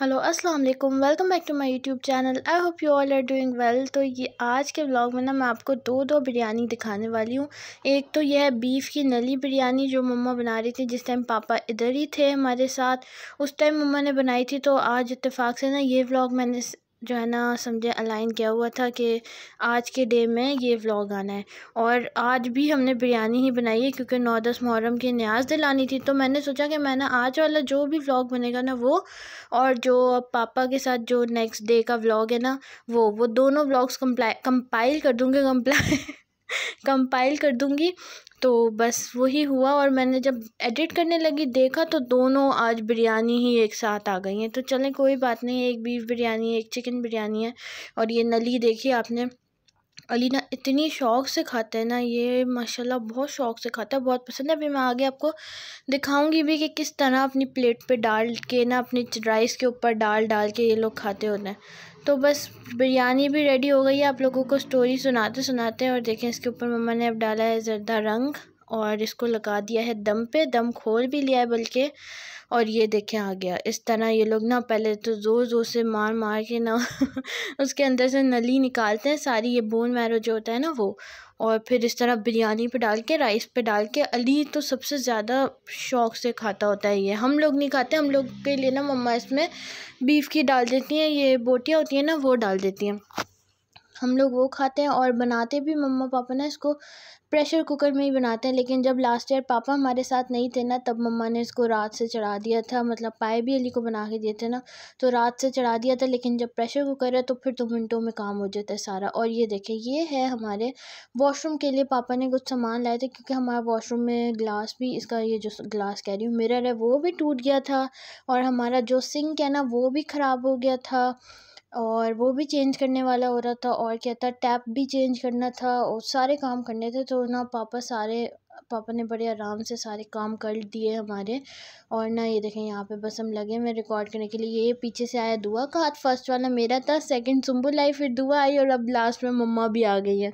Hello السلام علیکم welcome back to my YouTube channel I hope you all are doing well تو یہ آج کے بلاگ میں نا میں آپ کو دو دو بریانی دکھانے والی ہوں. ایک تو یہ ہے بیف کی نلی بریانی جو مما بنا رہی تھی جس ٹائم پاپا ادھر ہی تھے ہمارے ساتھ. اس ٹائم مما نے بنائی تھی تو آج اتفاق سے نا یہ بلاگ میں نے جو ہے نا، سمجھے الائن کیا ہوا تھا کہ آج کے ڈے میں یہ ولاگ آنا ہے۔ اور آج بھی ہم نے بریانی ہی بنائی ہے کیونکہ نو دس محرم کی نیاز دلانی تھی۔ تو میں نے سوچا کہ میں نے آج والا جو بھی ولاگ بنے گا نا وہ، اور جو پاپا کے ساتھ جو نیکسٹ ڈے کا ولاگ ہے نا وہ وہ دونوں ولاگس کمپائل کر دوں گی کمپلائی کمپائل کر دوں گی۔ تو بس وہی ہوا اور میں نے جب ایڈٹ کرنے لگی، دیکھا تو دونوں آج بریانی ہی ایک ساتھ آ گئی ہیں۔ تو چلیں، کوئی بات نہیں، ایک بیف بریانی ہے ایک چکن بریانی ہے۔ اور یہ نلی دیکھی آپ نے۔ علی نا اتنی شوق سے کھاتا ہے نا، یہ ماشاءاللہ بہت شوق سے کھاتا ہے، بہت پسند ہے۔ ابھی میں آگے آپ کو دکھاؤں گی بھی کہ کس طرح اپنی پلیٹ پہ ڈال کے نا، اپنی رائس کے اوپر ڈال ڈال کے یہ لوگ کھاتے ہوتے ہیں۔ تو بس بریانی بھی ریڈی ہو گئی ہے۔ آپ لوگوں کو سٹوری سناتے سناتے اور دیکھیں اس کے اوپر مما نے اب ڈالا ہے زردہ رنگ اور اس کو لگا دیا ہے دم پہ۔ دم کھول بھی لیا ہے بلکہ۔ اور یہ دیکھیں آ گیا۔ اس طرح یہ لوگ نا پہلے تو زور زور سے مار مار کے نا اس کے اندر سے نلی نکالتے ہیں۔ ساری یہ بون میرو جو ہوتا ہے نا وہ۔ اور پھر اس طرح بریانی پہ ڈال کے رائس پہ ڈال کے علی تو سب سے زیادہ شوق سے کھاتا ہوتا ہے یہ۔ ہم لوگ نہیں کھاتے، ہم لوگ کے لیے نا مما اس میں بیف کی ڈال دیتی ہیں، یہ بوٹیاں ہوتی ہیں نا وہ ڈال دیتی ہیں۔ ہم لوگ وہ کھاتے ہیں اور بناتے بھی مما پاپا نا اس کو پریشر کوکر میں ہی بناتے ہیں، لیکن جب لاسٹ ایئر پاپا ہمارے ساتھ نہیں تھے نا، تب مما نے اس کو رات سے چڑھا دیا تھا مطلب پائے بھی علی کو بنا کے دیے تھے نا، تو رات سے چڑھا دیا تھا، لیکن جب پریشر کوکر ہے تو پھر دو منٹوں میں کام ہو جاتا ہے سارا۔ اور یہ دیکھیں، یہ ہے ہمارے واش روم کے لیے پاپا نے کچھ سامان لائے تھے، کیونکہ ہمارے واش روم میں گلاس بھی، اس کا یہ جو گلاس کہہ رہی ہوں مرر ہے، وہ بھی ٹوٹ گیا تھا۔ اور ہمارا جو سنک ہے نا، وہ بھی خراب ہو گیا تھا۔ اور وہ بھی چینج کرنے والا ہو رہا تھا اور کیا تھا ٹیپ بھی چینج کرنا تھا اور سارے کام کرنے تھے تو نا پاپا سارے، پاپا نے بڑے آرام سے سارے کام کر دیے ہمارے اور نہ یہ دیکھیں یہاں پہ بس ہم لگے میں ریکارڈ کرنے کے لیے یہ پیچھے سے آیا دعا کا ہاتھ فرسٹ والا میرا تھا سیکنڈ سمبل آئی، پھر دعا آئی اور اب لاسٹ میں مما بھی آ گئی ہے۔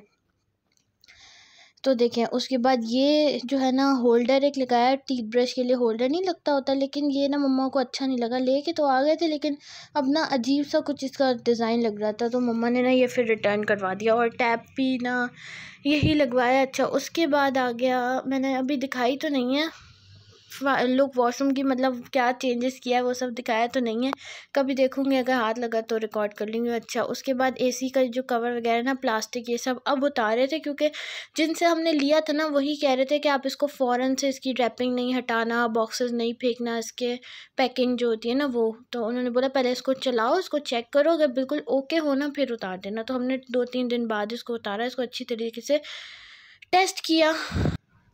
تو دیکھیں، اس کے بعد یہ جو ہے نا ہولڈر ایک لگایا ٹیتھ برش کے لیے ہولڈر نہیں لگتا ہوتا، لیکن یہ نا مما کو اچھا نہیں لگا، لے کے تو آ گئے تھے، لیکن اب نا عجیب سا کچھ اس کا ڈیزائن لگ رہا تھا، تو مما نے نا یہ پھر ریٹرن کروا دیا اور ٹیپ بھی نا یہی لگوایا۔ اچھا اس کے بعد آ گیا، میں نے ابھی دکھائی تو نہیں ہے۔ لک واش روم کی مطلب کیا چینجز کیا ہے وہ سب دکھایا تو نہیں ہے۔ کبھی دیکھوں گی اگر ہاتھ لگا تو ریکارڈ کر لیں گے اچھا اس کے بعد اے سی کا جو کور وغیرہ نا پلاسٹک یہ سب اب اتارے تھے کیونکہ جن سے ہم نے لیا تھا نا، وہی کہہ رہے تھے کہ آپ اس کو فوراً سے اس کی ریپنگ نہیں ہٹانا باکسز نہیں پھینکنا، اس کے پیکنگ جو ہوتی ہے نا وہ۔ تو انہوں نے بولا پہلے اس کو چلاؤ، اس کو چیک کرو۔ اگر بالکل اوکے ہونا پھر اتار دینا۔ تو ہم نے دو تین دن بعد اس کو اتارا، اس کو اچھی طریقے سے ٹیسٹ کیا۔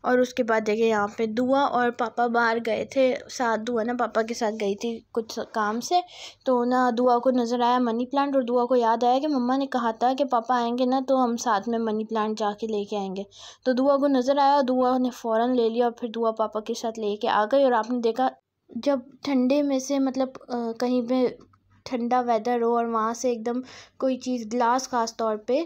اور اس کے بعد دیکھیں یہاں پہ دعا اور پاپا باہر گئے تھے، ساتھ دعا نا، پاپا کے ساتھ گئی تھی کچھ کام سے۔ تو نا دعا کو نظر آیا منی پلانٹ اور دعا کو یاد آیا کہ مما نے کہا تھا کہ پاپا آئیں گے نا تو ہم ساتھ میں منی پلانٹ جا کے لے کے آئیں گے۔ تو دعا کو نظر آیا، دعا نے فوراً لے لیا اور پھر دعا پاپا کے ساتھ لے کے آ گئی اور آپ نے دیکھا جب ٹھنڈے میں سے مطلب کہیں پہ ٹھنڈا ویدر ہو اور وہاں سے ایک دم کوئی چیز گلاس خاص طور پہ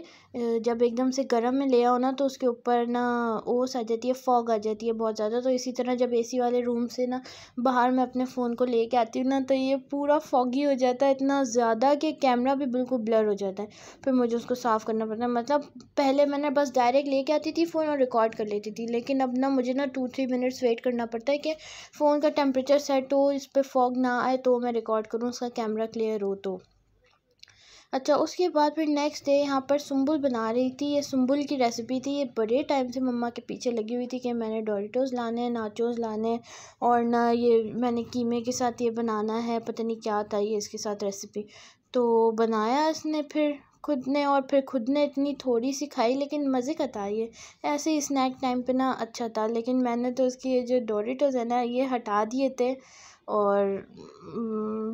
جب ایک دم سے گرم میں لے آؤ نا تو اس کے اوپر نا اوس آ جاتی ہے فوگ آ جاتی ہے بہت زیادہ۔ تو اسی طرح جب اے سی والے روم سے نا باہر میں اپنے فون کو لے کے آتی ہوں نا تو یہ پورا فوگی ہو جاتا ہے، اتنا زیادہ کہ کیمرہ بھی بالکل بلر ہو جاتا ہے۔ پھر مجھے اس کو صاف کرنا پڑتا ہے۔ مطلب پہلے میں نے بس ڈائریکٹ لے کے آتی تھی فون اور ریکارڈ کر لیتی تھی، لیکن اب نا مجھے نا ٹو تھری منٹس ویٹ کرنا پڑتا ہے کہ فون کا ٹیمپریچر سیٹ ہو، اس پہ فوگ نہ آئے تو میں ریکارڈ کروں، اس کا کیمرہ کلیئر ہو تو اچھا اس کے بعد پھر نیکسٹ ڈے یہاں پر سنبل بنا رہی تھی۔ یہ سنبل کی ریسیپی تھی۔ یہ بڑے ٹائم سے مما کے پیچھے لگی ہوئی تھی کہ میں نے ڈوریٹوز لانے ہیں ناچوز لانے اور نہ یہ میں نے قیمے کے ساتھ یہ بنانا ہے۔ پتہ نہیں کیا تھا یہ اس کے ساتھ ریسیپی تو بنایا اس نے پھر خود نے اور پھر خود نے اتنی تھوڑی سی کھائی، لیکن مزے کا تھا یہ۔ ایسے ہی اسنیک ٹائم پہ نا اچھا تھا، لیکن میں نے تو اس کی یہ جو ڈوریٹوز ہے نا، یہ ہٹا دیے تھے۔ اور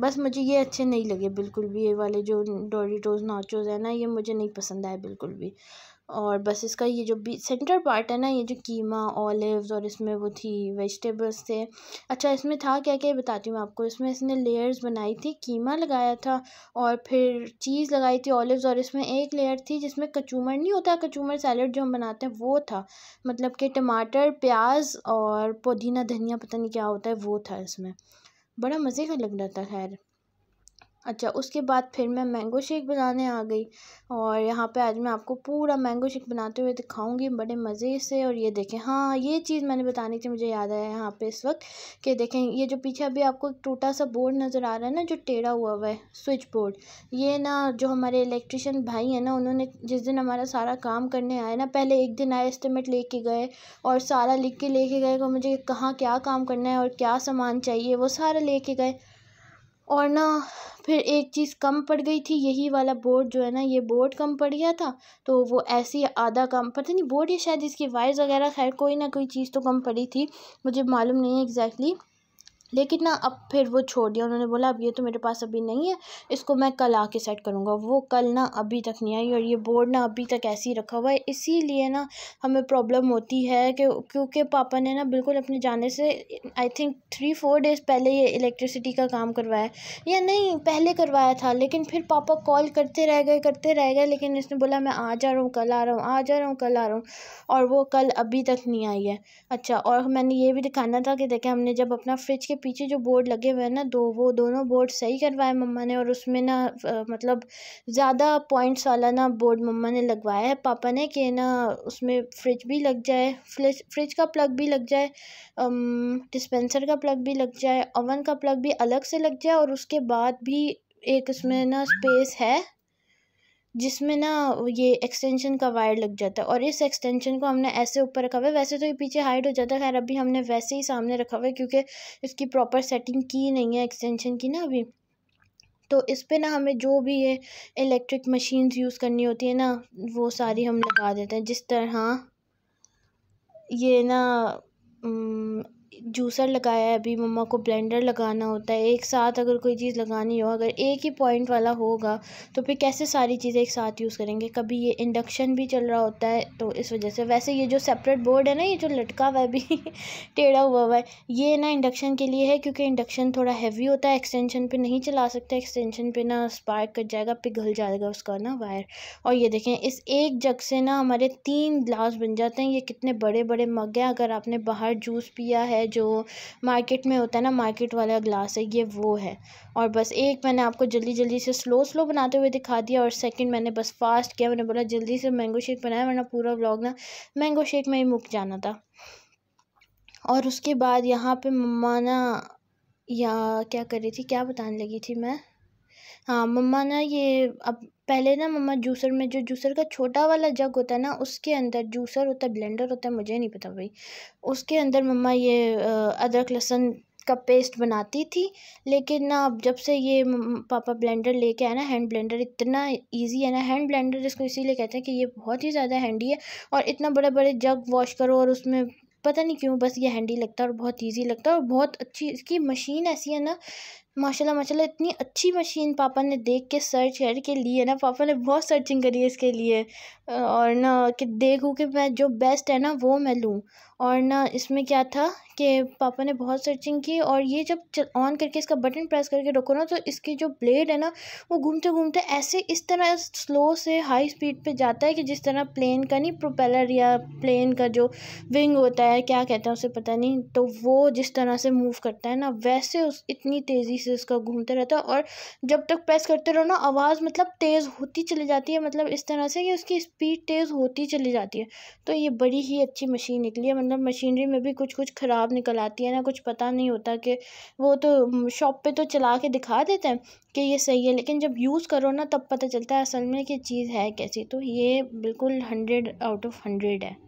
بس مجھے یہ اچھے نہیں لگے بالکل بھی، یہ والے جو ڈوریٹوز ناچوز ہیں نا، یہ مجھے نہیں پسند آئے بالکل بھی۔ اور بس اس کا یہ جو بی سینٹر پارٹ ہے نا، یہ جو قیمہ اولیوز اور اس میں وہ تھی ویجیٹیبلس تھے۔ اچھا اس میں تھا کیا کیا بتاتی ہوں آپ کو؟ اس میں اس نے لیئرز بنائی تھی قیمہ لگایا تھا اور پھر چیز لگائی تھی اولیوز اور اس میں ایک لیئر تھی جس میں کچومر نہیں ہوتا، کچومر سیلڈ جو ہم بناتے ہیں، وہ تھا۔ مطلب کہ ٹماٹر، پیاز اور پودینہ، دھنیا، پتہ نہیں کیا ہوتا ہے، وہ تھا اس میں۔ بڑا مزے کا لگ رہا تھا خیر۔ اچھا اس کے بعد پھر میں مینگو شیک بنانے آ گئی اور یہاں پہ آج میں آپ کو پورا مینگو شیک بناتے ہوئے دکھاؤں گی بڑے مزے سے اور یہ دیکھیں۔ ہاں یہ چیز میں نے بتانی تھی، مجھے یاد آیا یہاں پہ اس وقت کہ دیکھیں، یہ جو پیچھے ابھی آپ کو ایک ٹوٹا سا بورڈ نظر آ رہا ہے نا جو ٹیڑھا ہوا ہوا ہے، سوئچ بورڈ۔ یہ نا جو ہمارے الیکٹریشین بھائی ہیں نا، انہوں نے جس دن ہمارا سارا کام کرنے آئے نا، پہلے ایک دن آئے اسٹیمیٹ لے کے گئے اور سارا لکھ کے لے کے گئے کہ مجھے کہاں کیا کام کرنا ہے اور کیا سامان چاہیے، وہ سارا لے کے گئے۔ اور نا پھر ایک چیز کم پڑ گئی تھی، یہی والا بورڈ جو ہے نا، یہ بورڈ کم پڑ گیا تھا۔ تو وہ ایسی آدھا کم، پتہ نہیں بورڈ یا شاید اس کی وائرز وغیرہ، خیر کوئی نہ کوئی چیز تو کم پڑی تھی۔ مجھے معلوم نہیں ہے ایگزیکٹلی لیکن نا اب پھر وہ چھوڑ دیا، انہوں نے بولا اب یہ تو میرے پاس ابھی نہیں ہے، اس کو میں کل آ کے سیٹ کروں گا۔ وہ کل نا ابھی تک نہیں آئی اور یہ بورڈ نا ابھی تک ایسے ہی رکھا ہوا ہے۔ اسی لیے نا ہمیں پرابلم ہوتی ہے کہ کیونکہ پاپا نے نا بالکل اپنے جانے سے I think three four days پہلے یہ الیکٹریسٹی کا کام کروایا، یا نہیں، پہلے کروایا تھا، لیکن پھر پاپا کال کرتے رہ گئے، کرتے رہ گئے، لیکن اس نے بولا میں آ جا رہا ہوں، کل آ رہا ہوں، آ جا رہا ہوں، کل آ رہا ہوں۔ اور وہ کل ابھی تک نہیں آئی ہے۔ اچھا اور میں نے یہ بھی دکھانا تھا کہ دیکھیں ہم نے جب اپنا فریج کے پیچھے جو بورڈ لگے ہوئے ہیں نا، دو، وہ دونوں بورڈ صحیح کروائے مما نے اور اس میں نا مطلب زیادہ پوائنٹس والا نا بورڈ مما نے لگوایا ہے۔ پاپا نے کہ نا اس میں فریج بھی لگ جائے فریج کا پلگ بھی لگ جائے ڈسپینسر کا پلگ بھی لگ جائے اوون کا پلگ بھی الگ سے لگ جائے اور اس کے بعد بھی ایک اس میں نا اسپیس ہے۔ جس میں نا یہ ایکسٹینشن کا وائر لگ جاتا ہے اور اس ایکسٹینشن کو ہم نے ایسے اوپر رکھا ہوا ہے، ویسے تو یہ پیچھے ہائڈ ہو جاتا ہے، خیر ابھی ہم نے ویسے ہی سامنے رکھا ہوا ہے کیونکہ اس کی پراپر سیٹنگ کی نہیں ہے ایکسٹینشن کی نا ابھی۔ تو اس پہ نا ہمیں جو بھی یہ الیکٹرک مشینز یوز کرنی ہوتی ہیں نا، وہ ساری ہم لگا دیتے ہیں۔ جس طرح یہ نا جوسر لگایا ہے، ابھی مما کو بلینڈر لگانا ہوتا ہے، ایک ساتھ اگر کوئی چیز لگانی ہو، اگر ایک ہی پوائنٹ والا ہوگا، تو پھر کیسے ساری چیزیں ایک ساتھ یوز کریں گے؟ کبھی یہ انڈکشن بھی چل رہا ہوتا ہے، تو اس وجہ سے۔ ویسے یہ جو سپریٹ بورڈ ہے نا، یہ جو لٹکا ہوا ہے، ابھی ٹیڑھا ہوا ہوا ہے، یہ نا انڈکشن کے لیے ہے، کیونکہ انڈکشن تھوڑا ہیوی ہوتا ہے ایکسٹینشن پہ نہیں چلا سکتے ایکسٹینشن پہ نا اسپارک کر جائے گا، پگھل جائے گا اس کا نا وائر اور یہ دیکھیں، اس ایک جگ سے نا ہمارے تین گلاس بن جاتے ہیں، یہ کتنے بڑے بڑے مگ ہیں۔ اگر آپ نے باہر جوس پیا ہے جو مارکیٹ میں ہوتا ہے نا مارکیٹ والا گلاس ہے، یہ وہ ہے۔ اور بس ایک میں نے آپ کو جلدی جلدی سے سلو سلو بناتے ہوئے دکھا دیا اور سیکنڈ میں نے بس فاسٹ کیا۔ میں نے بولا جلدی سے مینگو شیک بنایا، ورنہ پورا ولاگ نا مینگو شیک میں ہی مک جانا تھا۔ اور اس کے بعد یہاں پہ مما نا یا کیا کر رہی تھی، کیا بتانے لگی تھی میں؟ ہاں مما نا یہ اب پہلے نا مما جوسر میں جو جوسر کا چھوٹا والا جگ ہوتا ہے نا، اس کے اندر جوسر ہوتا ہے، بلینڈر ہوتا ہے، مجھے نہیں پتا بھائی۔ اس کے اندر مما یہ ادرک، لہسن کا پیسٹ بناتی تھی، لیکن نا اب جب سے یہ پاپا بلینڈر لے کے آئے نا، ہینڈ بلینڈر اتنا ایزی ہے نا۔ ہینڈ بلینڈر اس کو اسی لیے کہتے ہیں کہ یہ بہت ہی زیادہ ہینڈی ہے اور اتنا بڑے بڑے جگ واش کرو اور اس میں پتہ نہیں کیوں بس یہ ہینڈی لگتا ہے اور بہت ایزی لگتا ہے اور بہت اچھی، اس کی مشین ایسی ہے نا ماشاء اللہ ماشاء اللہ اتنی اچھی مشین پاپا نے دیکھ کے سرچ کر کے لی ہے نا۔ پاپا نے بہت سرچنگ کری ہے اس کے لیے۔ اور نا کہ دیکھوں کہ میں جو بیسٹ ہے نا وہ میں لوں۔ اور نا اس میں کیا تھا کہ پاپا نے بہت سرچنگ کی اور یہ جب آن کر کے اس کا بٹن پریس کر کے رکھو نا تو اس کی جو بلیڈ ہے نا وہ گھومتے گھومتے ایسے اس طرح سلو سے ہائی اسپیڈ پہ جاتا ہے کہ جس طرح پلین کا نہیں پروپیلر یا پلین کا جو ونگ ہوتا ہے، کیا کہتے ہیں اسے پتہ نہیں۔ تو وہ جس طرح سے موو کرتا ہے نا، ویسے اس اتنی تیزی سے اس کا گھومتے رہتا ہے اور جب تک پریس کرتے رہو نا، آواز مطلب تیز ہوتی چلی جاتی ہے مطلب اس طرح سے کہ اس کی اسپیڈ تیز ہوتی چلی جاتی ہے۔ تو یہ بڑی ہی اچھی مشین نکلی ہے۔ مطلب مشینری میں بھی کچھ کچھ خراب نکل آتی ہے نا، کچھ پتہ نہیں ہوتا کہ وہ تو شاپ پہ تو چلا کے دکھا دیتے ہیں کہ یہ صحیح ہے، لیکن جب یوز کرو نا تب پتہ چلتا ہے اصل میں کہ چیز ہے کیسی۔ تو یہ بالکل ہنڈریڈ آؤٹ آف ہنڈریڈ ہے۔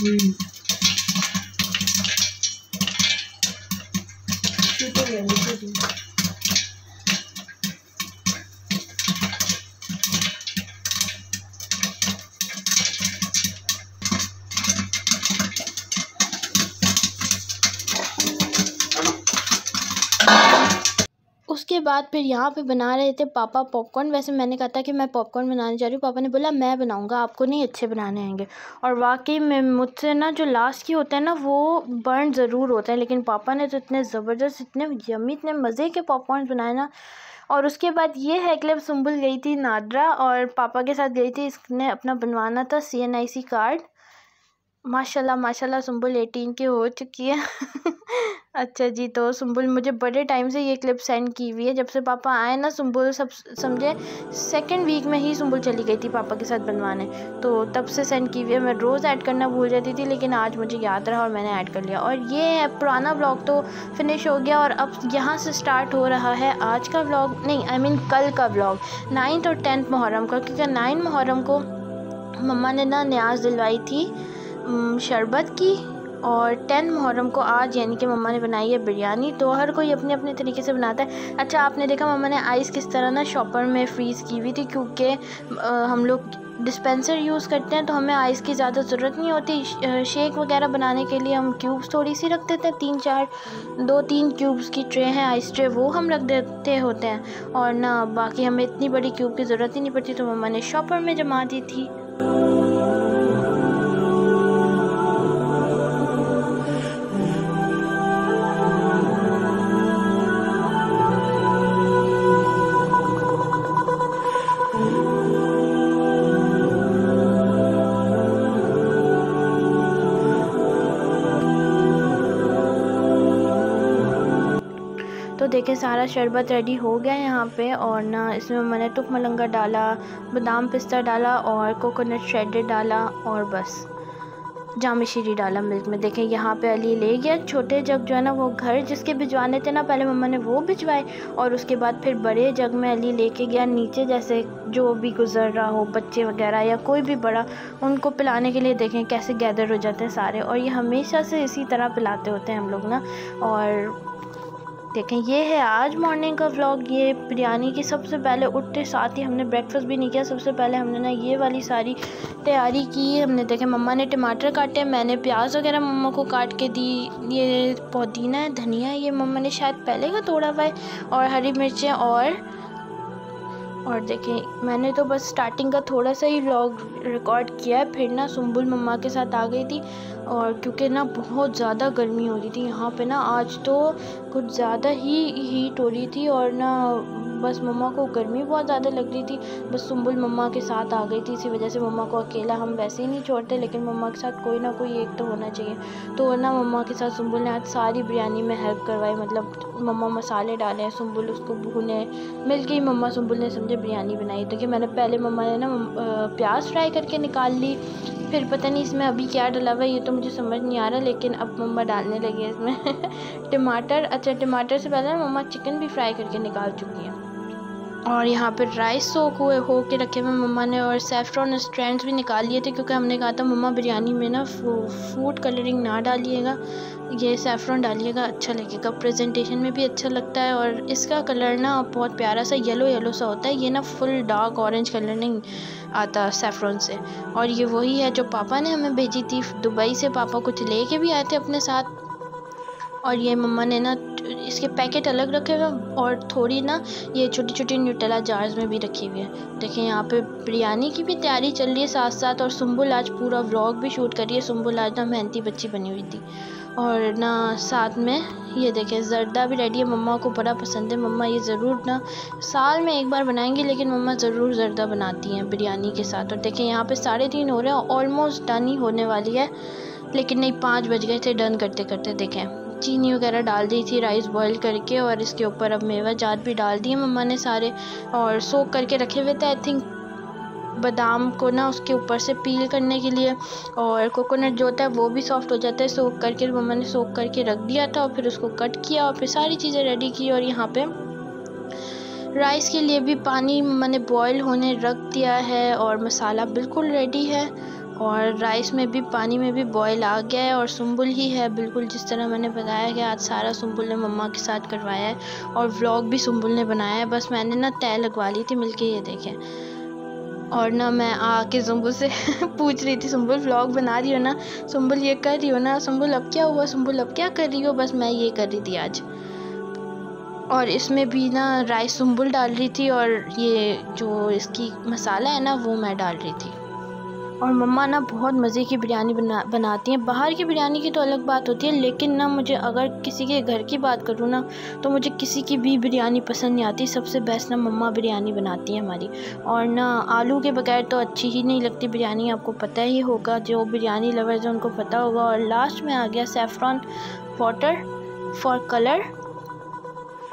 Mm. کے بعد پھر یہاں پہ بنا رہے تھے پاپا پاپ کارن ویسے میں نے کہا تھا کہ میں پاپ کارن بنانے جا رہی ہوں۔ پاپا نے بولا، میں بناؤں گا، آپ کو نہیں اچھے بنانے آئیں گے۔ اور واقعی میں مجھ سے نا جو لاسٹ کی ہوتے ہیں نا، وہ برن ضرور ہوتے ہیں لیکن پاپا نے تو اتنے زبردست، اتنے یمی اتنے مزے کے پاپ کارن بنائے نا۔ اور اس کے بعد یہ ہے کلپ سنبل گئی تھی نادرا اور پاپا کے ساتھ گئی تھی، اس نے اپنا بنوانا تھا سی این آئی سی کارڈ ماشاء اللہ ماشاء اللہ سنبل ایٹین کی ہو چکی ہے۔ اچھا جی تو سنبل مجھے بڑے ٹائم سے یہ کلپ سینڈ کی ہوئی ہے۔ جب سے پاپا آئے نا سنبل سب سمجھے سیکنڈ ویک میں ہی سنبل چلی گئی تھی پاپا کے ساتھ بنوانے۔ تو تب سے سینڈ کی ہوئی ہے۔ میں روز ایڈ کرنا بھول جاتی تھی، لیکن آج مجھے یاد رہا اور میں نے ایڈ کر لیا۔ اور یہ پرانا بلاگ تو فنش ہو گیا اور اب یہاں سے سٹارٹ ہو رہا ہے آج کا بلاگ نہیں آئی مین کل کا بلاگ نائنتھ اور ٹینتھ محرم کا، کیونکہ نائنتھ محرم کو مما نے نا نیاز دلوائی تھی شربت کی۔ اور ٹین محرم کو آج یعنی کہ مما نے بنائی ہے بریانی، تو ہر کوئی اپنے اپنے طریقے سے بناتا ہے۔ اچھا آپ نے دیکھا مما نے آئس کس طرح نا شاپر میں فریز کی ہوئی تھی، کیونکہ ہم لوگ ڈسپینسر یوز کرتے ہیں تو ہمیں آئس کی زیادہ ضرورت نہیں ہوتی۔ شیک وغیرہ بنانے کے لیے ہم کیوبس تھوڑی سی رکھ دیتے ہیں۔ تین، چار، دو، تین کیوبس کی ٹرے ہیں آئس ٹرے، وہ ہم رکھ دیتے ہوتے ہیں۔ اور نہ، باقی ہمیں اتنی بڑی کیوب کی ضرورت ہی نہیں پڑتی۔ تو مما نے شاپر میں جما دی تھی۔ سارا شربت ریڈی ہو گیا یہاں پہ اور نہ اس میں میں نے ٹک ملنگا ڈالا، بادام پستہ ڈالا اور کوکونٹ شریڈر ڈالا اور بس۔ جامع شیری ڈالا ملک میں۔ دیکھیں یہاں پہ علی لے گیا۔ چھوٹے جگ جو ہے نا وہ گھر جس کے بھجوانے تھے نا، پہلے مما نے وہ بھجوائے اور اس کے بعد پھر بڑے جگ میں علی لے کے گیا۔ نیچے جیسے جو بھی گزر رہا ہو، بچے وغیرہ یا کوئی بھی بڑا، ان کو پلانے کے لیے دیکھیں کیسے گیدر ہو جاتے ہیں سارے۔ اور یہ ہمیشہ سے اسی طرح پلاتے ہوتے ہیں ہم لوگ نا۔ اور دیکھیں، یہ ہے آج مارننگ کا ولاگ یہ بریانی کی سب سے پہلے اٹھتے ساتھ ہی ہم نے بریکفاسٹ بھی نہیں کیا۔ سب سے پہلے ہم نے نا یہ والی ساری تیاری کی۔ ہم نے دیکھیں مما نے ٹماٹر کاٹے، میں نے پیاز وغیرہ مما کو کاٹ کے دی۔ یہ پودینہ ہے، دھنیا ہے، یہ مما نے شاید پہلے کا توڑا ہوا ہے۔ اور ہری مرچیں اور اور دیکھیں، میں نے تو بس سٹارٹنگ کا تھوڑا سا ہی لاگ ریکارڈ کیا ہے، پھر نا سنبل مما کے ساتھ آ گئی تھی اور کیونکہ نا بہت زیادہ گرمی ہو رہی تھی یہاں پہ نا، آج تو کچھ زیادہ ہی ہیٹ ہو رہی تھی اور نا بس مما کو گرمی بہت زیادہ لگ رہی تھی۔ بس سنبل مما کے ساتھ آ گئی تھی، اسی وجہ سے مما کو اکیلا ہم ویسے ہی نہیں چھوڑتے، لیکن مما کے ساتھ کوئی نہ کوئی ایک تو ہونا چاہیے۔ تو نا مما کے ساتھ سنبل نے آج ساری بریانی میں ہیلپ کروائی مطلب مما مسالے ڈالے، سنبل اس کو بھونے مل کے ہی مما سنبل نے سمجھے بریانی بنائی۔ تو کہ میں نے پہلے مما نے نا پیاز فرائی کر کے نکال لی، پھر پتہ نہیں اس میں ابھی کیا ڈلا ہوا ہے، یہ تو مجھے سمجھ نہیں آ رہا، لیکن اب مما ڈالنے لگے اس میں۔ ٹماٹر اچھا ٹماٹر سے پہلے مما چکن بھی فرائی کر کے نکال چکی ہیں۔ اور یہاں پہ رائس سوک ہوئے، ہو کے رکھے ہوئے مما نے اور سیفرون اسٹرینڈس بھی نکال لیے تھے کیونکہ ہم نے کہا تھا مما بریانی میں نا فوڈ کلرنگ نہ ڈالیے گا، یہ سیفرون ڈالیے گا اچھا لگے گا۔ پریزنٹیشن میں بھی اچھا لگتا ہے اور اس کا کلر نا بہت پیارا سا یلو یلو سا ہوتا ہے، یہ نا فل ڈارک اورنج کلر نہیں آتا سیفرون سے۔ اور یہ وہی ہے جو پاپا نے ہمیں بھیجی تھی، دبئی سے پاپا کچھ لے کے بھی آئے تھے اپنے ساتھ۔ اور یہ مما نے نا اس کے پیکٹ الگ رکھے ہوئے اور تھوڑی نا یہ چھوٹی چھوٹی نیوٹیلا جارز میں بھی رکھی ہوئی ہے دیکھیں یہاں پہ بریانی کی بھی تیاری چل رہی ہے ساتھ ساتھ اور سنبل آج پورا ولاگ بھی شوٹ کری ہے۔ سنبل آج نا محنتی بچی بنی ہوئی تھی۔ اور نہ ساتھ میں یہ دیکھیں زردہ بھی ریڈی ہے۔ مما کو بڑا پسند ہے۔ مما یہ ضرور نا سال میں ایک بار بنائیں گی، لیکن مما ضرور زردہ بناتی ہیں بریانی کے ساتھ۔ اور دیکھیں یہاں پہ ساڑھے تین ہو رہے ہیں آلموسٹ ڈن ہی ہونے والی ہے، لیکن نہیں، پانچ بج گئے تھے۔ ڈن کرتے کرتے دیکھیں۔ چینی وغیرہ ڈال دی تھی، رائس بوائل کر کے اور اس کے اوپر اب میوہ جات بھی ڈال دیے مما نے سارے اور سوک کر کے رکھے ہوئے تھے۔ آئی تھنک بادام کو نا اس کے اوپر سے پیل کرنے کے لیے اور کوکونٹ جو ہوتا ہے وہ بھی سافٹ ہو جاتا ہے۔ سوک کر کے مما نے سوک کر کے رکھ دیا تھا اور پھر اس کو کٹ کیا اور پھر ساری چیزیں ریڈی کی اور یہاں پہ رائس کے لیے بھی پانی میں نے بوائل ہونے رکھ دیا ہے اور مسالہ بالکل ریڈی ہے۔ اور رائس میں بھی، پانی میں بھی بوائل آ گیا ہے اور سنبل ہی ہے بالکل جس طرح میں نے بتایا کہ آج سارا سنبل نے مما کے ساتھ کروایا ہے اور ولاگ بھی سنبل نے بنایا ہے۔ بس میں نے نا طے لگوا لی تھی، مل کے یہ دیکھیں۔ اور نہ میں آ کے سنبل سے پوچھ رہی تھی سنبل ولاگ بنا رہی ہو نا؟ سنبل یہ کر رہی ہو نا؟ سنبل اب کیا ہوا؟ سنبل اب کیا کر رہی ہو؟ بس میں یہ کر رہی تھی آج۔ اور اس میں بھی نا رائس سنبل ڈال رہی تھی اور یہ جو اس کی مسالہ ہے نا، وہ میں ڈال رہی تھی۔ اور مما نا بہت مزے کی بریانی بنا، بناتی ہیں۔ باہر کی بریانی کی تو الگ بات ہوتی ہے، لیکن نا مجھے اگر کسی کے گھر کی بات کروں نا، تو مجھے کسی کی بھی بریانی پسند نہیں آتی۔ سب سے بیسٹ نا مما بریانی بناتی ہیں ہماری۔ اور نا آلو کے بغیر تو اچھی ہی نہیں لگتی بریانی، آپ کو پتہ ہی ہوگا۔ جو بریانی لورز ہیں، ان کو پتہ ہوگا۔ اور لاسٹ میں آ گیا سیفران واٹر فار کلر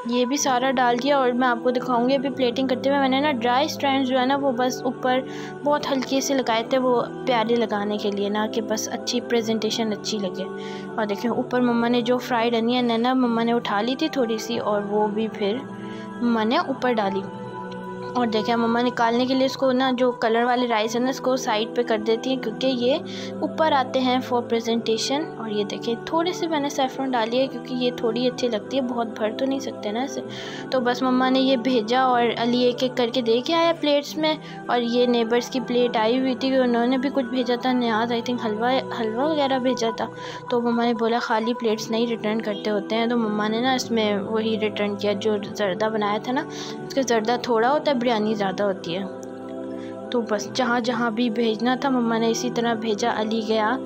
یہ بھی سارا ڈال دیا اور میں آپ کو دکھاؤں گی ابھی پلیٹنگ کرتے ہوئے۔ میں نے نا ڈرائی اسٹرینڈ جو ہے نا وہ بس اوپر بہت ہلکے سے لگائے تھے وہ پیارے لگانے کے لیے نا کہ بس اچھی پریزنٹیشن اچھی لگے۔ اور دیکھیں اوپر مما نے جو فرائیڈ انین ہے نا مما نے اٹھا لی تھی تھوڑی سی اور وہ بھی پھر مما نے اوپر ڈالی۔ اور دیکھیں مما نکالنے کے لیے اس کو نا جو کلر والے رائس ہے نا، اس کو سائڈ پہ کر دیتی ہیں کیونکہ یہ اوپر آتے ہیں فور پریزنٹیشن اور یہ دیکھیں، تھوڑے سے میں نے سیفرون ڈالی ہے کیونکہ یہ تھوڑی اچھی لگتی ہے، بہت بھر تو نہیں سکتے نا اسے۔ تو بس مما نے یہ بھیجا اور علی ایک ایک کر کے دے کے آیا پلیٹس میں۔ اور یہ نیبرس کی پلیٹ آئی ہوئی تھی انہوں نے بھی کچھ بھیجا تھا، نیاز آئی تھنک حلوہ حلوہ وغیرہ بھیجا تھا۔ تو مما نے بولا، خالی پلیٹس نہیں ریٹرن کرتے ہوتے ہیں۔ تو مما نے نا اس میں وہی ریٹرن کیا، جو زردہ بنایا تھا نا، اس کا زردہ تھوڑا ہوتا ہے بریانی زیادہ ہوتی ہے۔ تو بس جہاں جہاں بھی بھیجنا تھا، مما نے اسی طرح بھیجا، علی گیا،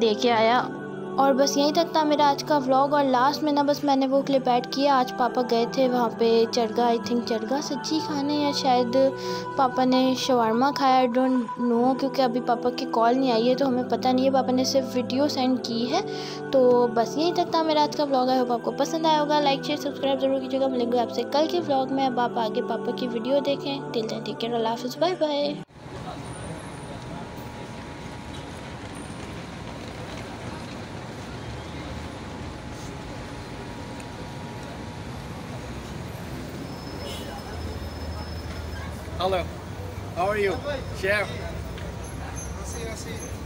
دے کے آیا۔ اور بس یہیں تک تھا میرا آج کا ولاگ اور لاسٹ میں نا بس میں نے وہ کلپ ایڈ کیا، آج پاپا گئے تھے وہاں پہ چرگا آئی تھنک چرگا، سچی کھانے یا شاید پاپا نے شوارما کھایا آئی ڈونٹ نو کیونکہ ابھی پاپا کی کال نہیں آئی ہے تو ہمیں پتہ نہیں ہے۔ پاپا نے صرف ویڈیو سینڈ کی ہے۔ تو بس یہیں تک تھا میرا آج کا ولاگ ہے آپ کو پسند آیا ہوگا۔ لائک شیئر سبسکرائب ضرور کیجیے گا۔ ملیں گے آپ سے کل کے ولاگ میں۔ اب آپ آگے پاپا کی ویڈیو دیکھیں۔ ٹل دین ٹیک کیئر اللہ حافظ۔ Bye bye Hello. How are you? Chef. I don't know.